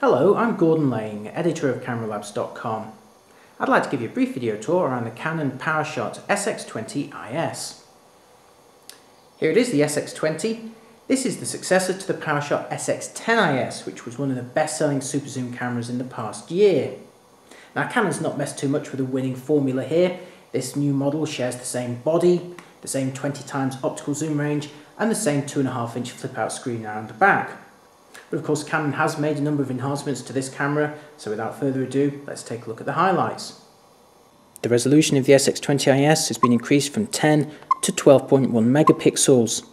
Hello, I'm Gordon Laing, editor of CameraLabs.com. I'd like to give you a brief video tour around the Canon PowerShot SX20 IS. Here it is, the SX20. This is the successor to the PowerShot SX10 IS, which was one of the best-selling super zoom cameras in the past year. Now Canon's not messed too much with the winning formula here. This new model shares the same body, the same 20 times optical zoom range, and the same 2.5 inch flip-out screen around the back. But of course Canon has made a number of enhancements to this camera, so without further ado, let's take a look at the highlights. The resolution of the SX20IS has been increased from 10 to 12.1 megapixels.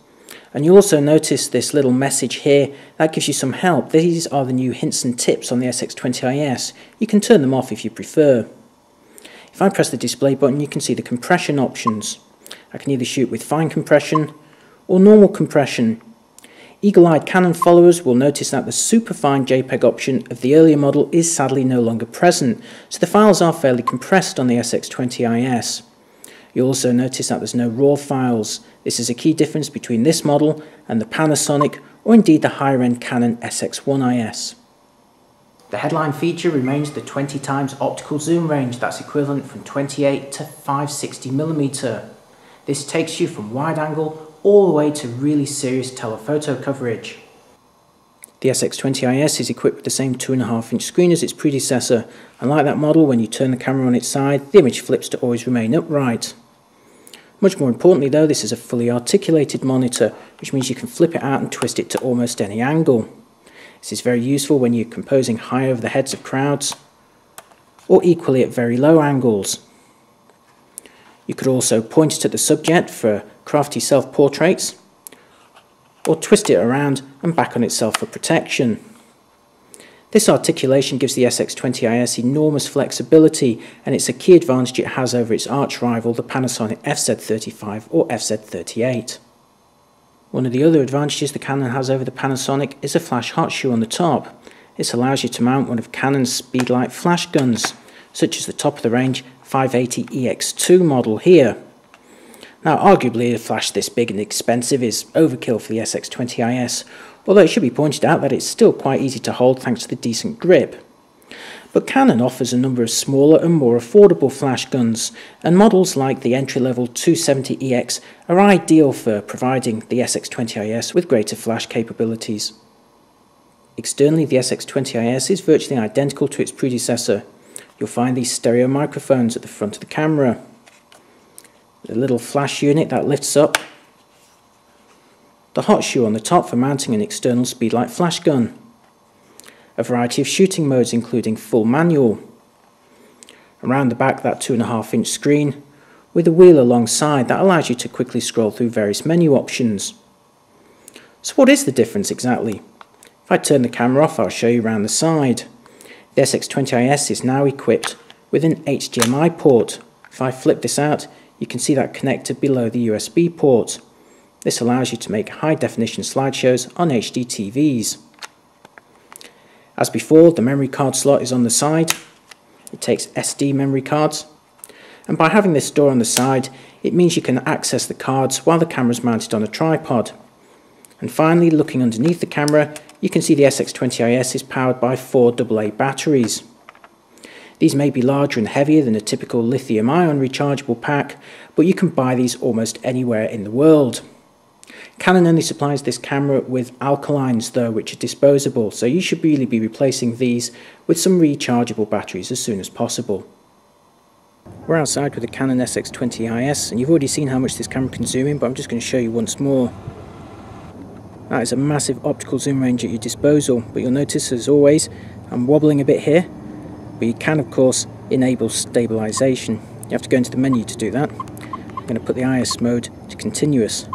And you also notice this little message here, that gives you some help. These are the new hints and tips on the SX20IS. You can turn them off if you prefer. If I press the display button, you can see the compression options. I can either shoot with fine compression or normal compression. Eagle-eyed Canon followers will notice that the superfine JPEG option of the earlier model is sadly no longer present, so the files are fairly compressed on the SX20IS. You'll also notice that there's no RAW files. This is a key difference between this model and the Panasonic or indeed the higher-end Canon SX1IS. The headline feature remains the 20 times optical zoom range that's equivalent from 28 to 560mm. This takes you from wide angle all the way to really serious telephoto coverage. The SX20IS is equipped with the same 2.5 inch screen as its predecessor, and like that model, when you turn the camera on its side, the image flips to always remain upright. Much more importantly though, this is a fully articulated monitor, which means you can flip it out and twist it to almost any angle. This is very useful when you're composing high over the heads of crowds, or equally at very low angles. You could also point it at the subject for crafty self-portraits, or twist it around and back on itself for protection. This articulation gives the SX20IS enormous flexibility and it's a key advantage it has over its arch rival the Panasonic FZ35 or FZ38. One of the other advantages the Canon has over the Panasonic is a flash hot shoe on the top. This allows you to mount one of Canon's Speedlite flash guns, such as the top of the range 580 EX2 model here. Now, arguably, a flash this big and expensive is overkill for the SX20IS, although it should be pointed out that it's still quite easy to hold thanks to the decent grip. But Canon offers a number of smaller and more affordable flash guns, and models like the entry-level 270EX are ideal for providing the SX20IS with greater flash capabilities. Externally, the SX20IS is virtually identical to its predecessor. You'll find these stereo microphones at the front of the camera the little flash unit that lifts up, the hot shoe on the top for mounting an external speedlight flash gun, a variety of shooting modes including full manual, around the back that 2.5 inch screen with a wheel alongside that allows you to quickly scroll through various menu options. So what is the difference exactly? If I turn the camera off I'll show you around the side. The SX20IS is now equipped with an HDMI port. If I flip this out you can see that connected below the USB port. This allows you to make high definition slideshows on HD TVs. As before, the memory card slot is on the side. It takes SD memory cards. And by having this door on the side, it means you can access the cards while the camera is mounted on a tripod. And finally, looking underneath the camera, you can see the SX20IS is powered by four AA batteries. These may be larger and heavier than a typical lithium ion rechargeable pack, but you can buy these almost anywhere in the world. Canon only supplies this camera with alkalines though, which are disposable, so you should really be replacing these with some rechargeable batteries as soon as possible. We're outside with the Canon SX20IS, and you've already seen how much this camera can zoom in, but I'm just going to show you once more. That is a massive optical zoom range at your disposal, but you'll notice as always, I'm wobbling a bit here, but you can of course enable stabilization. You have to go into the menu to do that. I'm going to put the IS mode to continuous.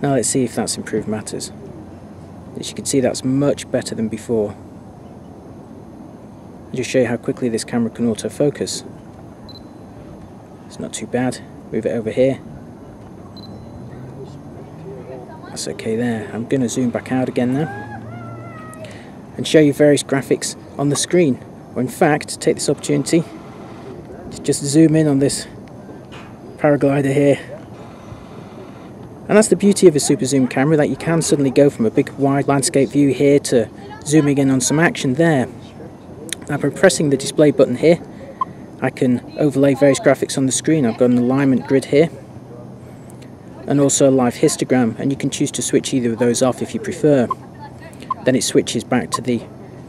Now let's see if that's improved matters. As you can see that's much better than before. I'll just show you how quickly this camera can autofocus. It's not too bad. Move it over here. That's okay there. I'm going to zoom back out again now and show you various graphics on the screen or in fact take this opportunity to just zoom in on this paraglider here And that's the beauty of a super zoom camera that you can suddenly go from a big wide landscape view here to zooming in on some action there. Now by pressing the display button here I can overlay various graphics on the screen. I've got an alignment grid here and also a live histogram and you can choose to switch either of those off if you prefer. Then it switches back to the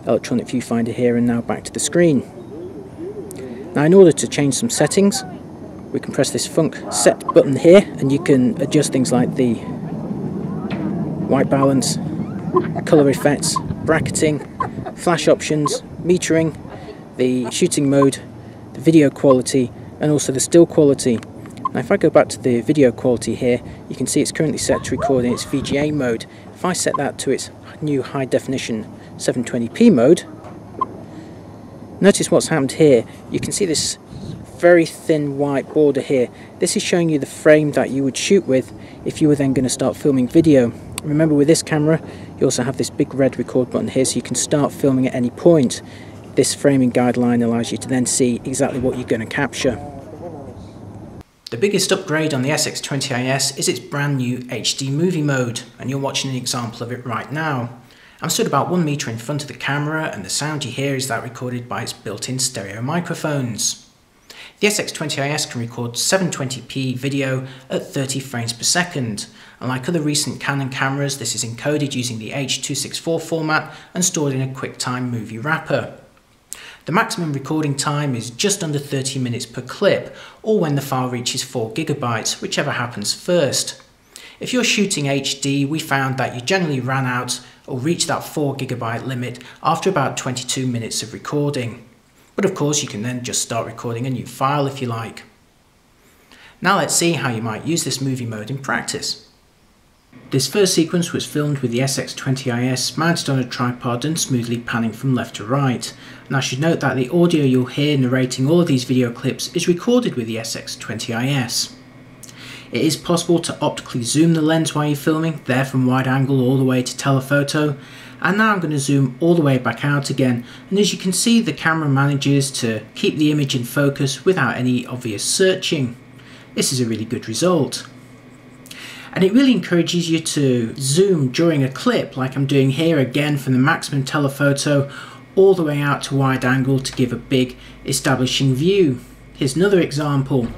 electronic viewfinder here and now back to the screen. Now in order to change some settings we can press this Func set button here and you can adjust things like the white balance, colour effects, bracketing, flash options, metering, the shooting mode, the video quality and also the still quality. Now if I go back to the video quality here you can see it's currently set to record in its VGA mode. If I set that to its new high definition 720p mode notice what's happened here. You can see this very thin white border here. This is showing you the frame that you would shoot with if you were then going to start filming video. Remember with this camera you also have this big red record button here so you can start filming at any point. This framing guideline allows you to then see exactly what you're going to capture. The biggest upgrade on the SX20IS is its brand new HD movie mode and you're watching an example of it right now. I'm stood about one metre in front of the camera and the sound you hear is that recorded by its built-in stereo microphones. The SX20IS can record 720p video at 30 frames per second. Unlike other recent Canon cameras, this is encoded using the H.264 format and stored in a QuickTime movie wrapper. The maximum recording time is just under 30 minutes per clip, or when the file reaches 4GB, whichever happens first. If you're shooting HD, we found that you generally ran out or reach that 4GB limit after about 22 minutes of recording. But of course you can then just start recording a new file if you like. Now let's see how you might use this movie mode in practice. This first sequence was filmed with the SX20IS mounted on a tripod and smoothly panning from left to right. And I should note that the audio you'll hear narrating all of these video clips is recorded with the SX20IS. It is possible to optically zoom the lens while you're filming, there from wide angle all the way to telephoto, and now I'm going to zoom all the way back out again and as you can see the camera manages to keep the image in focus without any obvious searching. This is a really good result. And it really encourages you to zoom during a clip like I'm doing here again from the maximum telephoto all the way out to wide angle to give a big establishing view. Here's another example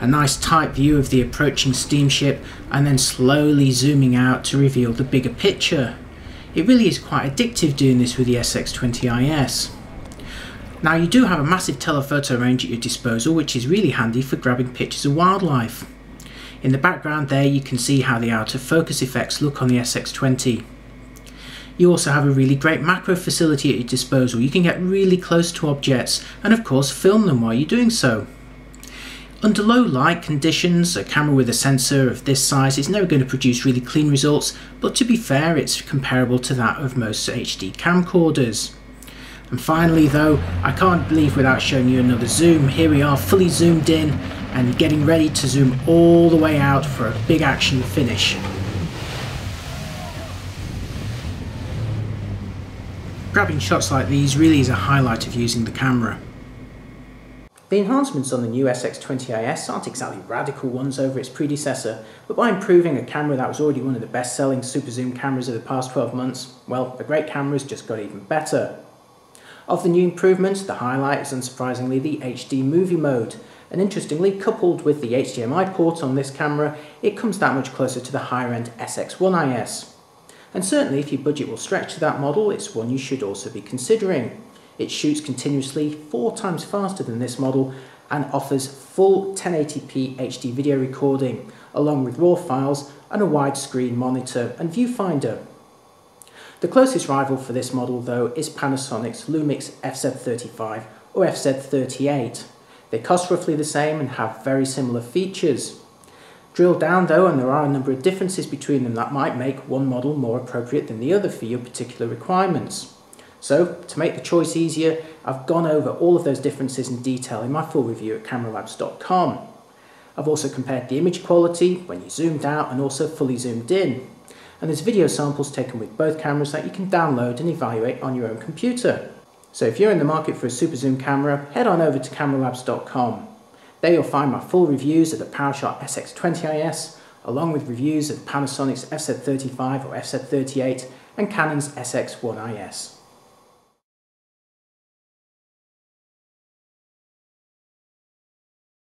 a nice tight view of the approaching steamship and then slowly zooming out to reveal the bigger picture. It really is quite addictive doing this with the SX20IS. Now you do have a massive telephoto range at your disposal which is really handy for grabbing pictures of wildlife. In the background there you can see how the out of focus effects look on the SX20. You also have a really great macro facility at your disposal. You can get really close to objects and of course film them while you're doing so. Under low light conditions, a camera with a sensor of this size is never going to produce really clean results, but to be fair, it's comparable to that of most HD camcorders. And finally though, I can't leave without showing you another zoom. Here we are fully zoomed in and getting ready to zoom all the way out for a big action finish. Grabbing shots like these really is a highlight of using the camera. The enhancements on the new SX20IS aren't exactly radical ones over its predecessor, but by improving a camera that was already one of the best-selling super zoom cameras of the past 12 months, well, a great camera's just got even better. Of the new improvements, the highlight is unsurprisingly the HD movie mode, and interestingly, coupled with the HDMI port on this camera, it comes that much closer to the higher-end SX1IS. And certainly if your budget will stretch to that model, it's one you should also be considering. It shoots continuously four times faster than this model and offers full 1080p HD video recording along with RAW files and a widescreen monitor and viewfinder. The closest rival for this model though is Panasonic's Lumix FZ35 or FZ38. They cost roughly the same and have very similar features. Drill down though and there are a number of differences between them that might make one model more appropriate than the other for your particular requirements. So, to make the choice easier, I've gone over all of those differences in detail in my full review at cameralabs.com. I've also compared the image quality when you zoomed out and also fully zoomed in. And there's video samples taken with both cameras that you can download and evaluate on your own computer. So if you're in the market for a super zoom camera, head on over to cameralabs.com. There you'll find my full reviews of the PowerShot SX20IS, along with reviews of Panasonic's FZ35 or FZ38 and Canon's SX1IS.